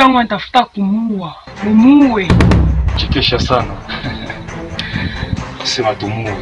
yangu anatafuta kumuua, mumuue. Chekesha sana. Sema tumue.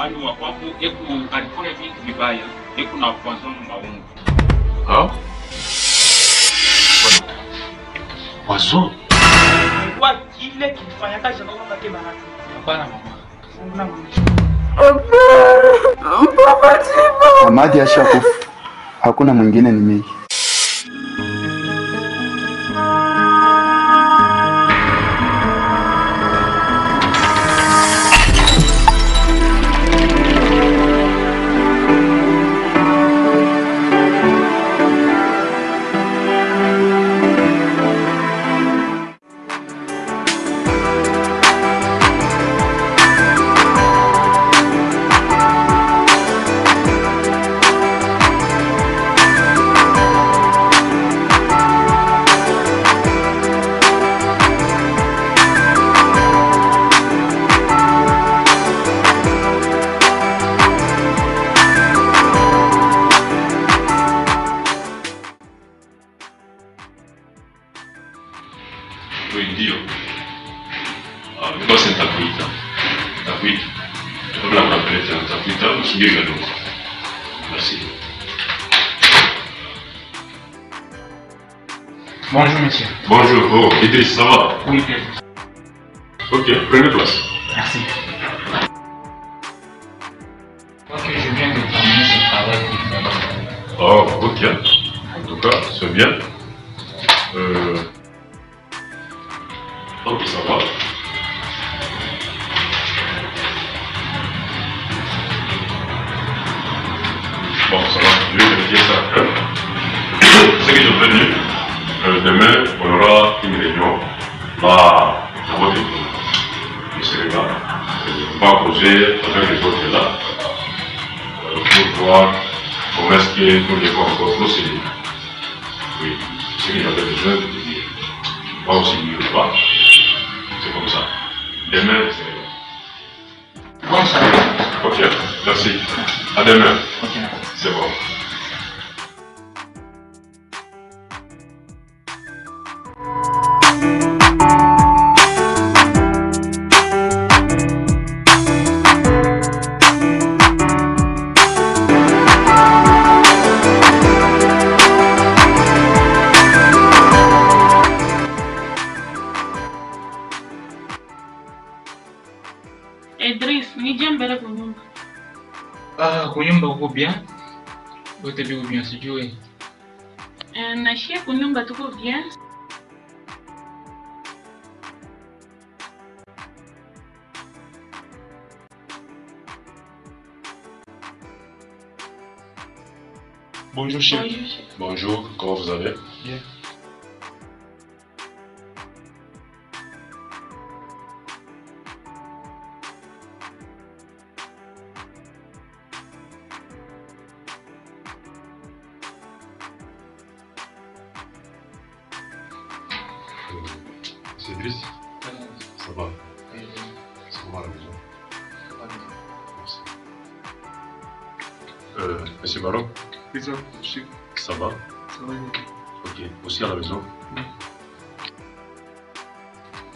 Bado wakwako eku alifanya vintu vibaya eku na poison maungu Ha? Wazo? Kwa kile kilifanya kazi kwa kwamba ke baraka. Hapana mama. Fungula mwisho. Amadi ashakufa, hakuna mwingine ni mama Oui, Bonjour monsieur. Bonjour. Oh, Idriss, ça va? Oui, bien. Ok, prenez place. Merci. Ok, je viens de terminer ce travail. Oh, ok. En tout cas, c'est bien. Va poser avec les autres là pour voir comment est-ce que nous devons encore procéder. Oui, ce que j'avais besoin de dire. Moi aussi, ou pas. C'est comme ça. Demain, c'est. Bon, ça va. Ok, merci. À demain. C'est bon. Kunyumba uko bien? Wote biko bien sijui. Nashie kunyumba tuko bien. Bonjour, chef. Bonjour, comment vous allez? Bien. C'est Idriss Ça va C'est comment à la maison Merci. Euh, Monsieur Baron C'est ça, monsieur. Ça va? Ça va, ok. Ok. Aussi à la maison? Oui.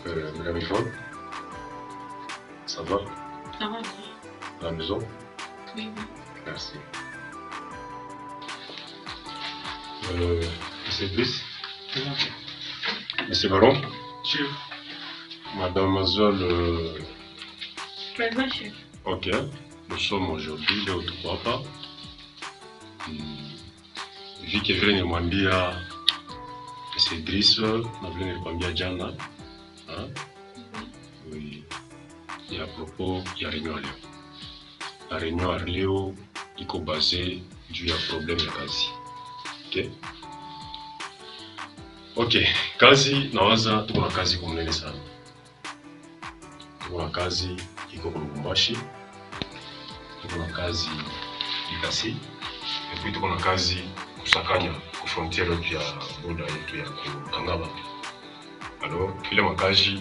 Euh, Madame Yvonne? Ça va? Ça va bien. À la maison? Oui, oui. Merci. Euh, Monsieur ça. Monsieur Baron Chef. Mademoiselle... Euh, Présent, chef. Ok, nous sommes aujourd'hui leo tuko hapa Mm, Vike vile nimwambia Monsieur Idriss, na vile nilikwambia jana ah, oui, ni à propos ya réunion leo. La réunion ya leo iko basé juu ya problème ya kazi. Okay? Okay, kazi nawaza tuko na kazi iko mnene sana. Tuko na kazi iko Lubumbashi. Tuko na kazi Likasi. Et puis tuko na kazi kusakanya ku frontiere ya boda yetu ya Kangaba. Alo, kile makazi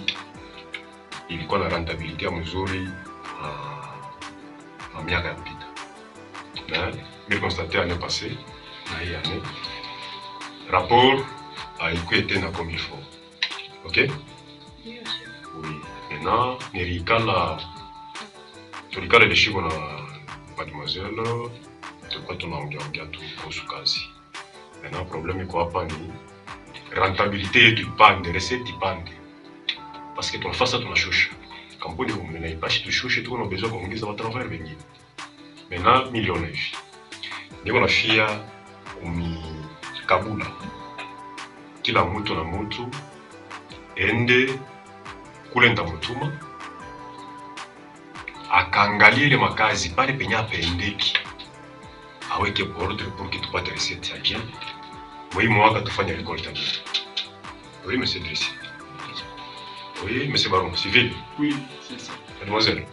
ilikuwa na rentabilité mzuri na na miaka ya pita, Mais mimi constaté année passée na hii année rapport haikuwa tena comme il faut. OK? Oui. Maintenant nilikala tulikala lishiko na mademoiselle tulikuwa tunaongeaongea tu kuhusu kazi. Maintenant problème iko hapa ni rentabilité yetu ipande, recette ipande, que tunafasa tunashusha kampuni kumena ipashi tushushe, tuko na besoin kuongeza watravers wengine. Maintenant milioni hivi niko nafia kumikabula kila mtu na mtu. Ende kule ndamutuma akaangalia ile makazi pale penye apendeki aweke ordre pour que tupate recette ya bien. Mwii mwaka tufanye récolte bien oui monsieur Driss oui monsieur Baron civil Oui, c'est ça. mademoiselle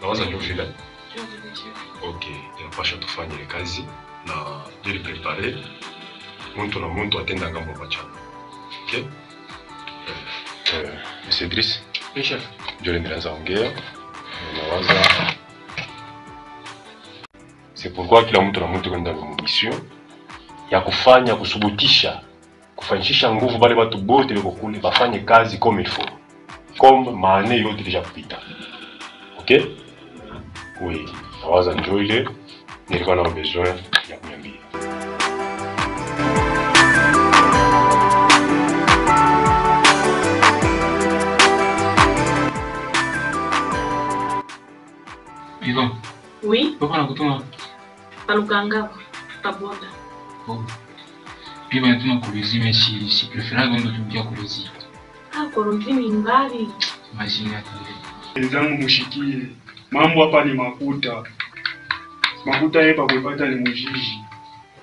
nawaza ni ufila. ok inapasha tufanye ile kazi na ili prepare muntu na muntu atenda ng'ambo pachana ok Eh, monsieur Driss. Oui, chef. ndio nilianza ongea nawaza c'est pourquoi kila mtu na mtu kwenda kwa mission ya kufanya kusubutisha kufanyisha nguvu bale watu bote beko kule bafanye kazi comme il faut comme maane yote deja kupita. Okay? oui. Nawaza ndio ile nilikuwa na besoin ya Oui, papa nakutuma Palukanga, Taboda. oh. Pia banatuma kuruzime si si prefera kwenda tumbia kulizi. Ah, kuruzime mbali. Mashine ya tele. wenzangu mushikie mambo hapa ni makuta. Makuta ye kuipata ni mujiji.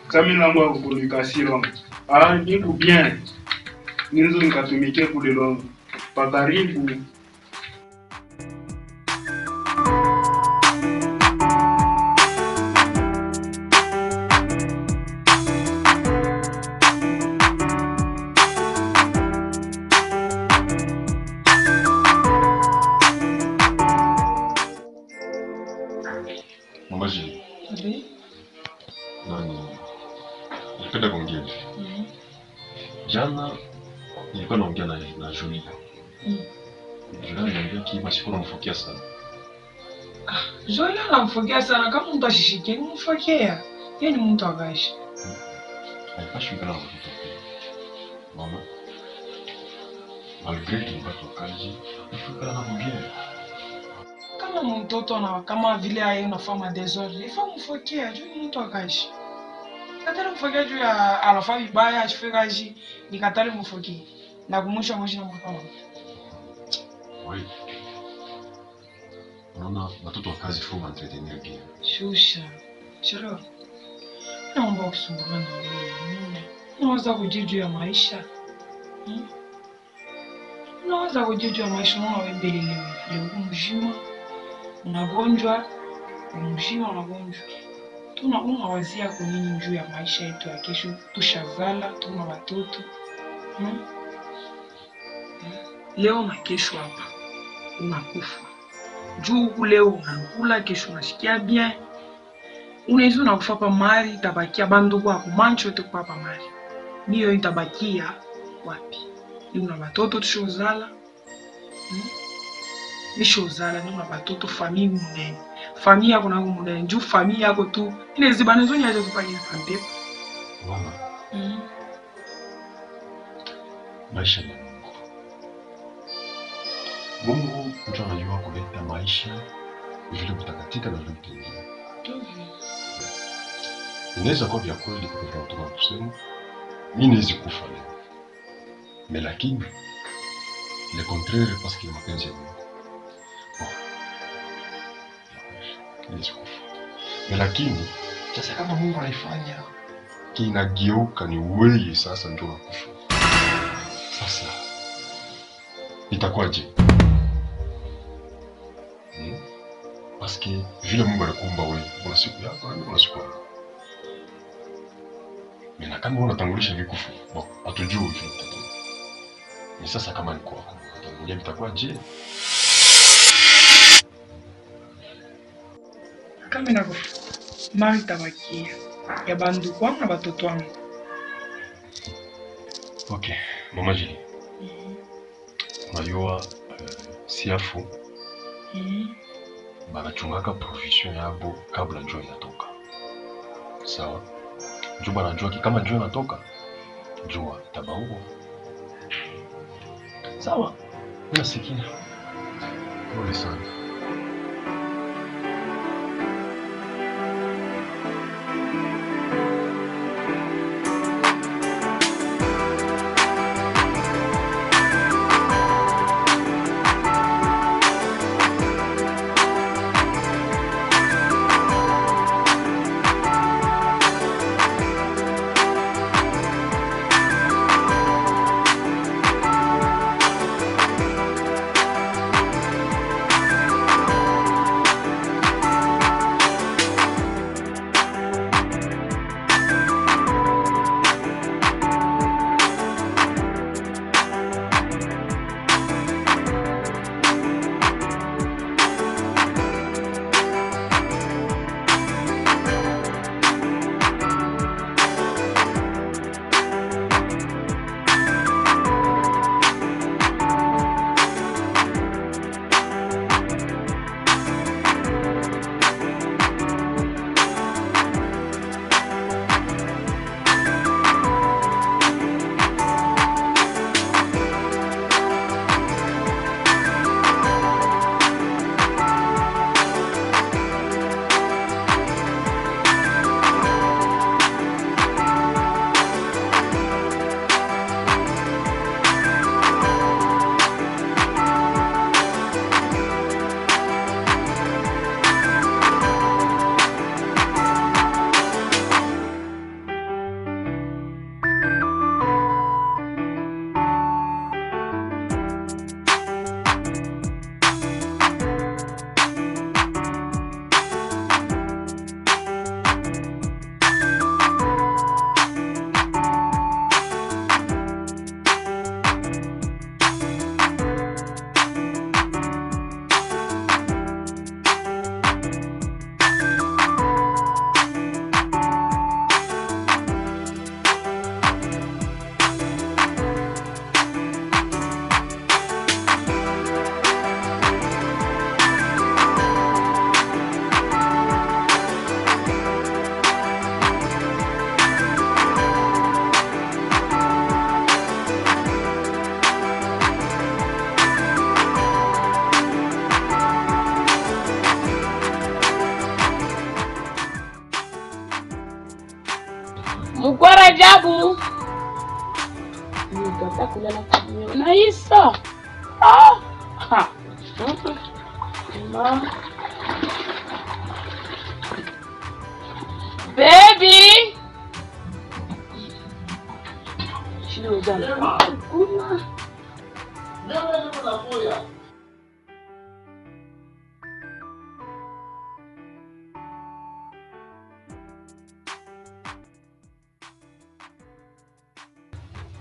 Sa langu ya kukomunikasio ah, niku bien. Ninzo nikatumike kulelo pakaribu Mbaji, nani nipenda kuongea hivi. Jana nilikuwa naongea na na Julie. Mm. Julie aliniambia kiba siku namfokea sana. Zola anamfokea sana kama mtu ashishike nimfokea. Yeye ni mtu agashi. Haipashi kuikala na watoto pia. Mama. Malgré tulipata kazi, tulikala na kuongea. Kama mtoto na kama vile aye unafanya desordre, ifaa mfokea juu ni mtu agashi. Katale mfokea juu ya anafanya vibaya ashifika ji nikatale mfokea. Na kumwisha mwisho na mkama. Oui. Unaona watoto wa kazi faut entretenir bien. Shusha. Chelo. Naomba kusungumana na wewe. Naweza kujua juu ya maisha. Hmm? Naweza kujua juu ya maisha unaona wewe mbele leo. Leo mzima unagonjwa, mzima unagonjwa. Tuna unawazia kwa nini juu ya maisha yetu ya kesho? Tushazala, tuna watoto. Hmm? Hmm? Leo na kesho hapa unakufa. Juu leo unakula, kesho unasikia bien unaweza unakufa pa mari itabakia bandugu ako mancho kwa pa mali niyo itabakia wapi una batoto tushozala hmm? Nishozala ni una batoto famille munene famille yako nako munene njuu famille yako tu pampepo Mama, mm. maisha ni Mungu. Mungu mtu anajua kuleta maisha vile kutakatika na vile kutengine. Inaweza kuwa vya kweli kwa mtu kusema mimi niwezi kufa leo. mais lakini le contraire parce que mapenzi ya Mungu Kufa. Lakini sasa kama Mungu anaifanya kinageuka ni wewe sasa ndio unakufa sasa itakuwaje hmm? Paske vile Mungu anakuumba wewe, una siku yako na una siku yako. Na kama unatangulisha vikufu, hatujui vile itakuwa. Ni sasa kama ni kwako, unatangulia vitakuwaje? Kama nakufa mali tabakia ya wangu na batoto wangu Ok, mama Jili. Unajua uh, siafu Mhm. banachungaka provision yabo kabla njoo inatoka. Sawa? Njoo banajua kama inatoka, jua tabaua. Sawa? Nasikia. Pole sana. Shida ujana.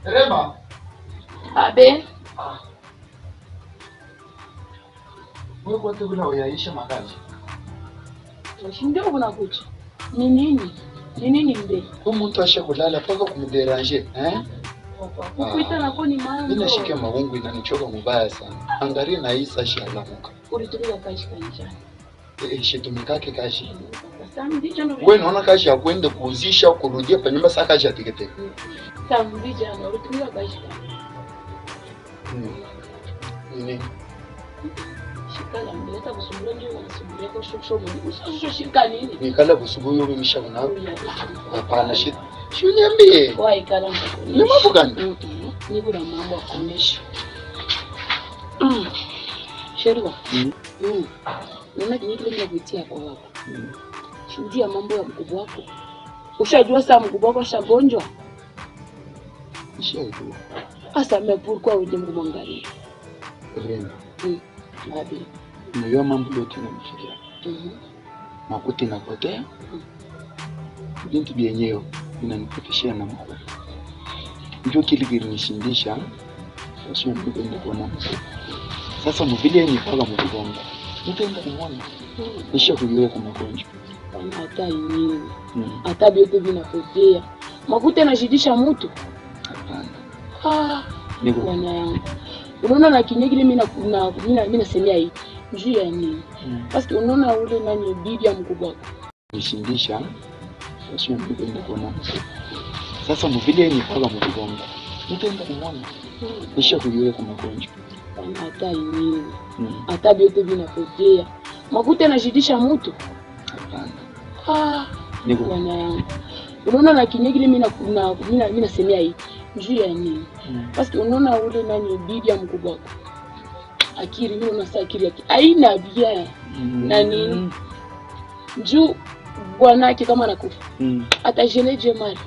Rema, Abe. wewe kote kuna uyaisha makazi. Ndio kuna kucha. Ni nini? Ni nini mbe? Huyu mtu ashakulala paka kumderange, eh? Kukuita na ni mambo. Mimi nashika maungu inanichoka mubaya sana. Angalia na Isa shalamuka. Ulitumia kashi kanja. Eh, shitumikake kashi. Wewe naona kashi ya kwenda kuuzisha kurudia pa nyumba saka kashi atikete. tikete. Tambi jana ulitumia kashi. Hmm. Nini? Nikala busubu yo mimi hapana shit. Mtakoni. Ni mambo gani? niko na mambo ya kuonesha. Mm. Sherwa. Mm. Mm. Naona kinyi kile kinakuitia kwa wako. Mm. Shuhudia mambo ya mkubwa wako. Ushajua saa mkubwa wako ashagonjwa? Nishajua. Asa mepurukwa uje mkumwangalia. Rema. Mm. Ngapi? Unajua mambo yote yananifikia. Mhm. Makuti inapotea. Vitu vyenyewe vinanipoteshea na Mungu. Ndio kile kilinishindisha. Sasa nipende kuona. Sasa mvile ni paka mkugonga. Nitaenda kumwona. Nisha kujiweka magonjwa. Bana hata yeye. Mm. Hata vyote vinapotea. Makuta yanashidisha mtu. Hapana. Ah. Niko Bwana yangu. Unaona na kinyegile mimi na na- mimi na- mimi nasemea hii. Njia ya nini? Basi unaona ule nani bibi ya mkubwa nishindisha. Sasa nipende ni. Sasa paka mkugonga. Nitaenda kumwona. Nisha kujiweka kuna Bana hata yenyewe. Mm. Hata vyote vinapotea. Makuta yanashidisha mtu. Hapana. Ah. Niko Bwana yangu. Unaona na kinyegi mimi na mimi mimi nasemea hii. Juu ya nini? Mm. Basi unaona ule nani bibi ya mkubwa wako. Akili mimi unasa akili yake. Haina bia. Na nini? Juu bwanake kama anakufa Mm. atajeneje mali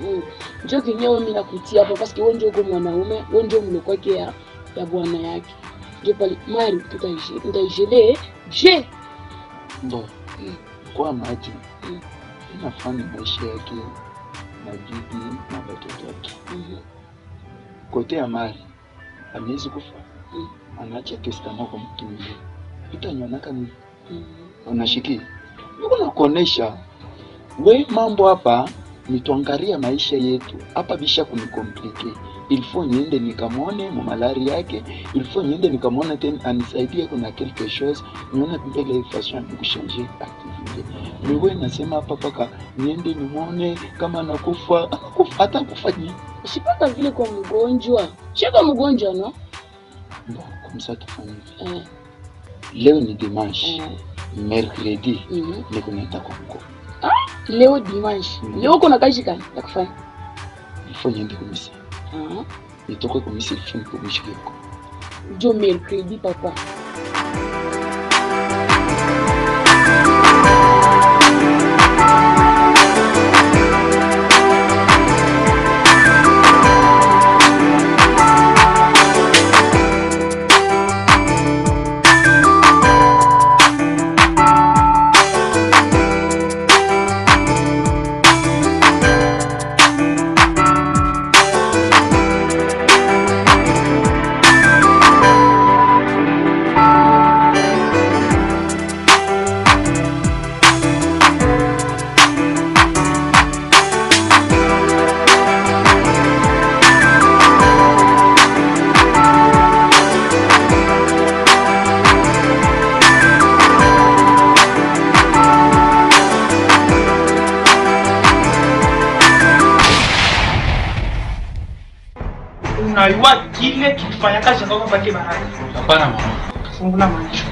mm. njo kinyewe mi nakutia hapa paske we njo uko mwanaume we njo mlo kwake ya, ya bwana yake njo pale mari ntaijele je Ndo. Mm. Kwa maji. Mm. Inafanya maisha yake na bibi na watoto wake. Mhm. Kote ya mari Amezi kufa. Mm. Anaacha testama kwa mtu mwingine. Itanyonaka nini mm -hmm. Niko nakuonesha we mambo hapa nituangaria maisha yetu. Hapa bisha kunikomplike ilifo niende nikamwone mumalari yake. Ilifo niende nikamwone tena anisaidie kuna quelque chose. Nione mbele nikushanje kushanje activité. Mewe nasema hapa paka niende nimwone kama nakufa. Anakufa hata kufa ni shipaka vile kwa mgonjwa. Shaka mgonjwa no? Bon comme ça tufanye eh, leo ni dimanche. Eh, mercredi. Mhm. niko naenda kwa mko leo dimanche Mm. leo kuna kazi gani? Ya kufanya Nifanye ndio kumisi. Ah, nitoke kumisi ilfo nikumishe yako jo mercredi papa tunaiwa kile tulifanya kazi kwa kwamba kibahari. Hapana mama. Fungula macho.